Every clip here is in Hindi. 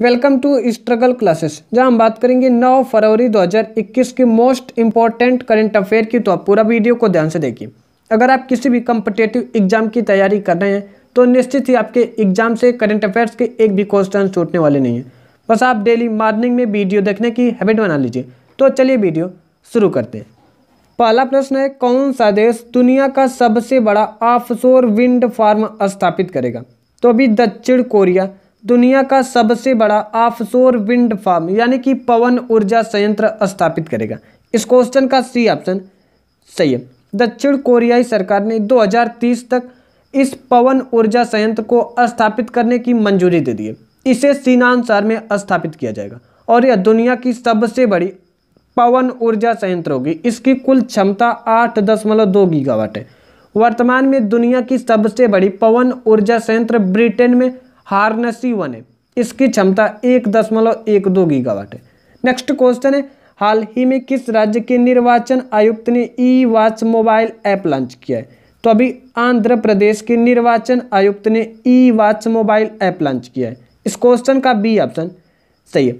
वेलकम टू स्ट्रगल क्लासेस, जहाँ हम बात करेंगे 9 फरवरी 2021 के मोस्ट इंपॉर्टेंट करंट अफेयर की। तो आप पूरा वीडियो को ध्यान से देखिए। अगर आप किसी भी कम्पिटेटिव एग्ज़ाम की तैयारी कर रहे हैं तो निश्चित ही आपके एग्ज़ाम से करंट अफेयर्स के एक भी क्वेश्चन छूटने वाले नहीं हैं। बस आप डेली मॉर्निंग में वीडियो देखने की हैबिट बना लीजिए। तो चलिए वीडियो शुरू करते हैं। पहला प्रश्न है, कौन सा देश दुनिया का सबसे बड़ा ऑफशोर विंड फार्म स्थापित करेगा? तो अभी दक्षिण कोरिया दुनिया का सबसे बड़ा ऑफशोर विंड फार्म यानी कि पवन ऊर्जा संयंत्र स्थापित करेगा। इस क्वेश्चन का सी ऑप्शन सही है। दक्षिण कोरियाई सरकार ने 2030 तक इस पवन ऊर्जा संयंत्र को स्थापित करने की मंजूरी दे दी है। इसे सीनांसार में स्थापित किया जाएगा। और यह दुनिया की सबसे बड़ी पवन ऊर्जा संयंत्र होगी। इसकी कुल क्षमता आठ दशमलव दो गीगावाट है। वर्तमान में दुनिया की सबसे बड़ी पवन ऊर्जा संयंत्र ब्रिटेन में हारनसी वन है इसकी क्षमता एक दशमलव एक दो गीगावाट है। नेक्स्ट क्वेश्चन है, हाल ही में किस राज्य के निर्वाचन आयुक्त ने e watch mobile app launch किया है? तो अभी आंध्र प्रदेश के निर्वाचन आयुक्त ने e watch mobile app launch किया है। इस क्वेश्चन का बी ऑप्शन सही है।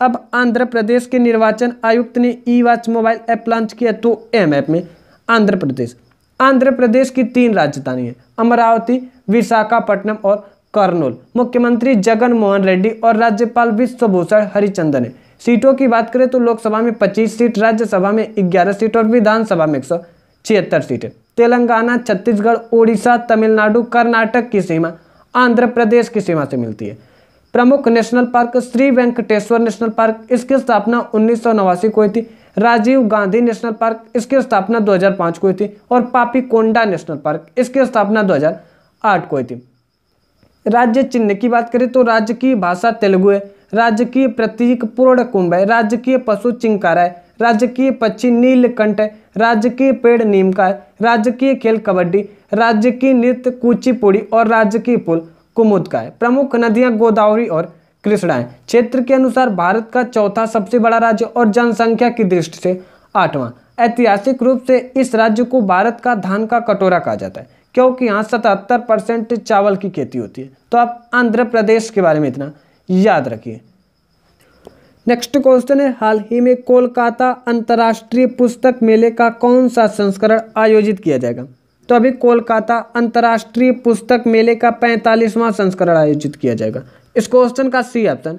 अब आंध्र प्रदेश के निर्वाचन आयुक्त ने e watch mobile app launch किया तो एम ऐप में आंध्र प्रदेश। आंध्र प्रदेश की तीन राजधानी है, अमरावती, विशाखापट्टनम और कर्नूल। मुख्यमंत्री जगन मोहन रेड्डी और राज्यपाल विश्वभूषण हरिचंदन। है सीटों की बात करें तो लोकसभा में 25 सीट, राज्यसभा में 11 सीट और विधानसभा में एक सौ छिहत्तर सीट। तेलंगाना, छत्तीसगढ़ उड़ीसा तमिलनाडु, कर्नाटक की सीमा आंध्र प्रदेश की सीमा से मिलती है। प्रमुख national park Shri Venkateswara national park, इसकी स्थापना उन्नीस सौ नवासी को हुई थी। राजीव गांधी नेशनल पार्क, इसकी स्थापना 2005 को हुई थी। और पापी कोंडा नेशनल पार्क, इसकी स्थापना 2008 को हुई थी। राज्य चिन्ह की बात करें तो राज्य की भाषा तेलुगु है। राज्य की प्रतीक पूर्ण कुंभ है। राज्य की पशु चिंकारा है। राज्य की पक्षी नीलकंठ है। राज्य की पेड़ नीम का है। राज्य की खेल कबड्डी, राज्य की नृत्य कुचिपुड़ी और राज्य की पुल कुमुद का है। प्रमुख नदियाँ गोदावरी और कृष्णा है। क्षेत्र के अनुसार भारत का चौथा सबसे बड़ा राज्य और जनसंख्या की दृष्टि से आठवां। ऐतिहासिक रूप से इस राज्य को भारत का धान का कटोरा कहा जाता है। क्योंकि यहाँ सतहत्तर परसेंट चावल की खेती होती है। तो आप आंध्र प्रदेश के बारे में इतना याद रखिए। नेक्स्ट क्वेश्चन है, हाल ही में कोलकाता अंतर्राष्ट्रीय पुस्तक मेले का कौन सा संस्करण आयोजित किया जाएगा? तो अभी कोलकाता अंतर्राष्ट्रीय पुस्तक मेले का पैंतालीसवां संस्करण आयोजित किया जाएगा। इस क्वेश्चन का सी ऑप्शन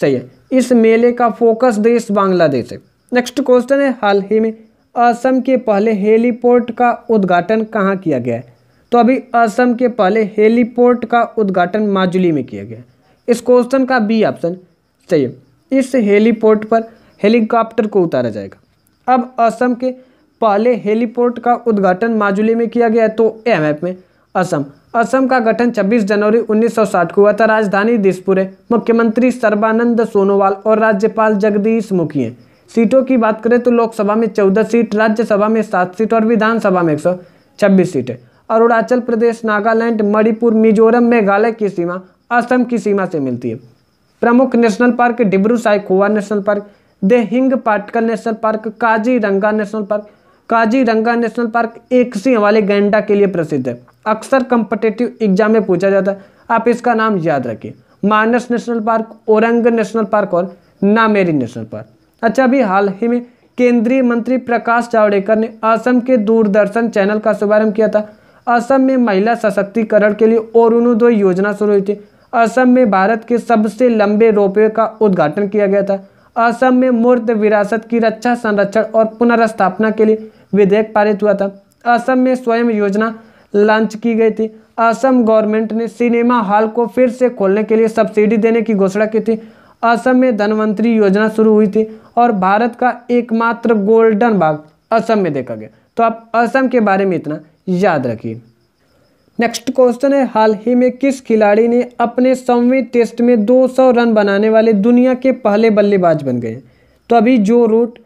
सही है। इस मेले का फोकस देश बांग्लादेश है। नेक्स्ट क्वेश्चन है, हाल ही में असम के पहले हेलीपोर्ट का उद्घाटन कहाँ किया गया है? तो अभी असम के पहले हेलीपोर्ट का उद्घाटन माजुली में किया गया। इस क्वेश्चन का बी ऑप्शन सही है इस हेलीपोर्ट पर हेलीकॉप्टर को उतारा जाएगा। अब असम के पहले हेलीपोर्ट का उद्घाटन माजुली में किया गया तो एम एफ़ में असम। असम का गठन 26 जनवरी 1960 को हुआ था। राजधानी दिसपुर है। मुख्यमंत्री सर्बानंद सोनोवाल और राज्यपाल जगदीश मुखी हैं। सीटों की बात करें तो लोकसभा में 14 सीट, राज्यसभा में सात सीट और विधानसभा में एक सीट है। अरुणाचल प्रदेश, नागालैंड, मणिपुर, मिजोरम, मेघालय की सीमा, असम की सीमा से मिलती है। प्रमुख national park Dibru Saikhowa national park, Dehing Patkai national park, Kaziranga national park. Kaziranga national park एक सिंह वाले गैंडा के लिए प्रसिद्ध है। अक्सर कंपटेटिव एग्ज़ाम में पूछा जाता है। आप इसका नाम याद रखिए। Manas national park, Orang national park और नामेरी नेशनल पार्क। अच्छा अभी हाल ही में केंद्रीय मंत्री प्रकाश जावड़ेकर ने असम के दूरदर्शन चैनल का शुभारंभ किया था। असम में महिला सशक्तिकरण के लिए अरुणोदय योजना शुरू हुई थी। असम में भारत के सबसे लंबे रोपवे का उद्घाटन किया गया था। असम में मूर्त विरासत की रक्षा, संरक्षण और पुनर्स्थापना के लिए विधेयक पारित हुआ था। असम में स्वयं योजना लॉन्च की गई थी। असम गवर्नमेंट ने सिनेमा हॉल को फिर से खोलने के लिए सब्सिडी देने की घोषणा की थी। असम में धनवंतरी योजना शुरू हुई थी और भारत का एकमात्र गोल्डन बाग असम में देखा गया। तो आप असम के बारे में इतना याद रखिए। नेक्स्ट क्वेश्चन है, हाल ही में किस खिलाड़ी ने अपने सौवें टेस्ट में 200 रन बनाने वाले दुनिया के पहले बल्लेबाज बन गए? तो अभी जो रूट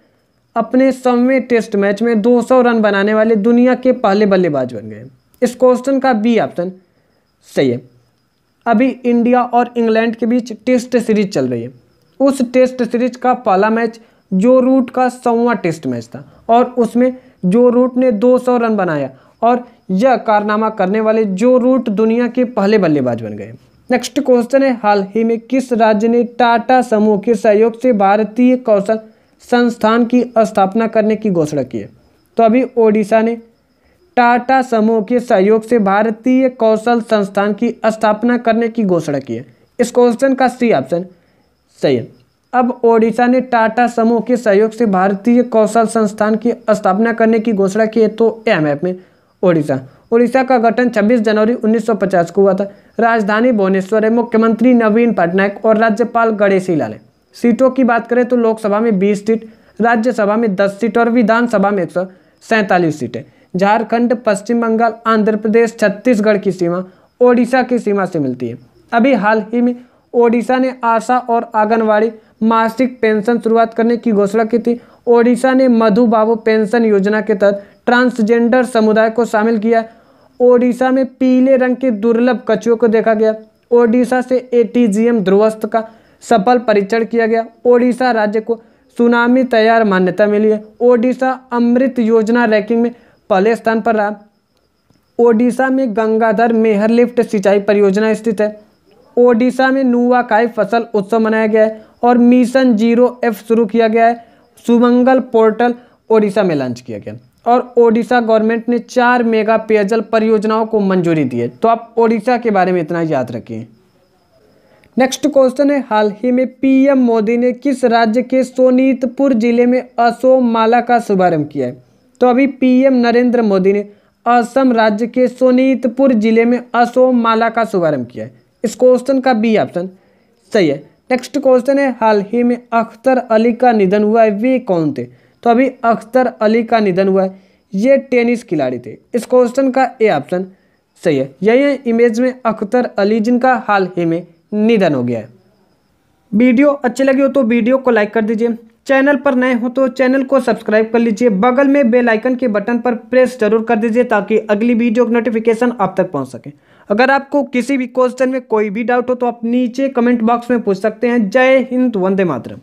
अपने सौवें टेस्ट मैच में 200 रन बनाने वाले दुनिया के पहले बल्लेबाज बन गए। इस क्वेश्चन का बी ऑप्शन सही है। अभी इंडिया और इंग्लैंड के बीच टेस्ट सीरीज़ चल रही है। उस टेस्ट सीरीज़ का पहला मैच जो रूट का सौवा टेस्ट मैच था और उसमें जो रूट ने 200 रन बनाया और यह कारनामा करने वाले जो रूट दुनिया के पहले बल्लेबाज बन गए। नेक्स्ट क्वेश्चन है, हाल ही में किस राज्य ने टाटा समूह के सहयोग से भारतीय कौशल संस्थान की स्थापना करने की घोषणा की है? तो अभी ओडिशा ने टाटा समूह के सहयोग से भारतीय कौशल संस्थान की स्थापना करने की घोषणा की है। इस क्वेश्चन का सी ऑप्शन सही है। अब ओडिशा ने टाटा समूह के सहयोग से भारतीय कौशल संस्थान की स्थापना करने की घोषणा की है तो एम में ओडिशा। ओडिशा का गठन 26 जनवरी 1950 को हुआ था। राजधानी भुवनेश्वर है मुख्यमंत्री नवीन पटनायक और राज्यपाल गणेशी लाल है सीटों की बात करें तो लोकसभा में 20 सीट, राज्यसभा में 10 सीट और विधानसभा में एक सीटें। झारखंड, पश्चिम बंगाल, आंध्र प्रदेश, छत्तीसगढ़ की सीमा, ओडिशा की सीमा से मिलती है। अभी हाल ही में ओडिशा ने आशा और आंगनवाड़ी मासिक पेंशन शुरुआत करने की घोषणा की थी। ओडिशा ने मधु बाबू पेंशन योजना के तहत ट्रांसजेंडर समुदाय को शामिल किया ओडिशा में पीले रंग के दुर्लभ कछुओं को देखा गया। ओडिशा से एटीजीएम ध्रुवस्थ का सफल परीक्षण किया गया। ओडिशा राज्य को सुनामी तैयार मान्यता मिली है। ओडिशा अमृत योजना रैंकिंग में पहले स्थान पर रहा। ओडिशा में गंगाधर मेहर लिफ्ट सिंचाई परियोजना स्थित है। ओडिशा में नुआखाई फ़सल उत्सव मनाया गया है और मिशन ज़ीरो एफ़ शुरू किया गया है। सुमंगल पोर्टल ओडिशा में लॉन्च किया गया और ओडिशा गवर्नमेंट ने चार मेगा पेयजल परियोजनाओं को मंजूरी दी है। तो आप ओडिशा के बारे में इतना याद रखिए। नेक्स्ट क्वेश्चन है, हाल ही में पीएम मोदी ने किस राज्य के सोनीतपुर ज़िले में असोम माला का शुभारंभ किया है? तो अभी पीएम नरेंद्र मोदी ने असम राज्य के सोनीतपुर ज़िले में असोम माला का शुभारंभ किया है। इस क्वेश्चन का बी ऑप्शन सही है. नेक्स्ट क्वेश्चन है, हाल ही में अख्तर अली का निधन हुआ है, वे कौन थे? तो अभी अख्तर अली का निधन हुआ है, ये टेनिस खिलाड़ी थे. इस क्वेश्चन का ए ऑप्शन सही है. यही है इमेज में अख्तर अली जिनका हाल ही में निधन हो गया है. वीडियो अच्छी लगी हो तो वीडियो को लाइक कर दीजिए. चैनल पर नए हो तो चैनल को सब्सक्राइब कर लीजिए. बगल में बेल आइकन के बटन पर प्रेस ज़रूर कर दीजिए ताकि अगली वीडियो की नोटिफिकेशन आप तक पहुँच सके. अगर आपको किसी भी क्वेश्चन में कोई भी डाउट हो तो आप नीचे कमेंट बॉक्स में पूछ सकते हैं। जय हिंद, वंदे मातरम।